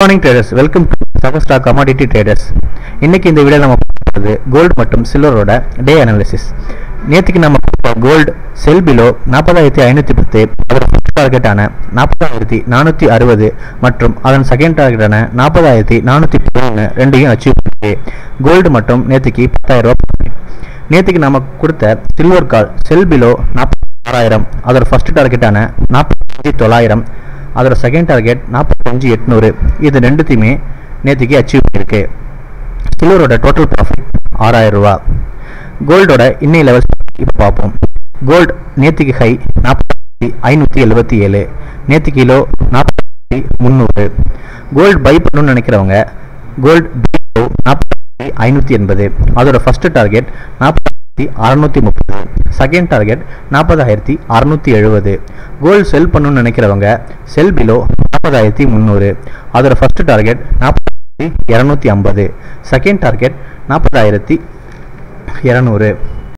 Morning traders welcome to சகஸ்டா commodity traders இன்னைக்கு இந்த வீடியோ நம்ம பார்க்குறது கோல்டு மற்றும் சில்வரோட டே அனாலிசிஸ் நேற்றுக்கு நம்ம கோல்டு செல் பிலோ நாற்பதாயிரத்தி ஐநூற்றி பத்து அதன் ஃபஸ்ட் டார்கெட்டான நாற்பதாயிரத்தி நானூற்றி அறுபது மற்றும் அதன் செகண்ட் டார்கெட்டான நாற்பதாயிரத்தி நானூற்றி பதினொன்று ரெண்டையும் அச்சீவ் பண்ணிச்சு கோல்டு மற்றும் நேற்றுக்கு பத்தாயிரம் ரூபாய் நேற்றுக்கு நம்ம கொடுத்த சில்வர் கால் செல் பிலோ நாற்பத்தாறாயிரம் அதோட ஃபர்ஸ்ட் டார்கெட்டான நாற்பத்தி தொள்ளாயிரம் அதோட செகண்ட் டார்கெட் நாற்பத்தஞ்சு எட்நூறு. இது ரெண்டுத்தையுமே நேற்றுக்கு அச்சீவ் பண்ணியிருக்கு. சில்வரோட டோட்டல் ப்ராஃபிட் ஆறாயிரம் ரூபா. கோல்டோட இன்னை லெவல்ஸ் இப்போ பார்ப்போம். கோல்டு நேற்றுக்கு ஹை நாற்பத்தி ஐநூற்றி எழுபத்தி ஏழு. நேற்று கிலோ நாற்பத்தி முந்நூறு கோல்டு பை பண்ணணும்னு நினைக்கிறவங்க கோல்டு நாற்பத்தி ஐநூற்றி எண்பது. அதோட ஃபர்ஸ்ட் டார்கெட் நாற்பத்தி அறநூற்றி முப்பது. செகண்ட் டார்கெட் நாற்பதாயிரத்தி அறநூற்றி எழுபது. கோல்டு செல் பண்ணணும்னு நினைக்கிறவங்க செல் பிலோ நாற்பதாயிரத்தி முந்நூறு. அதோட ஃபர்ஸ்ட் டார்கெட் நாற்பதாயிரத்தி இரநூத்தி ஐம்பது. செகண்ட் டார்கெட் நாற்பதாயிரத்தி இரநூறு.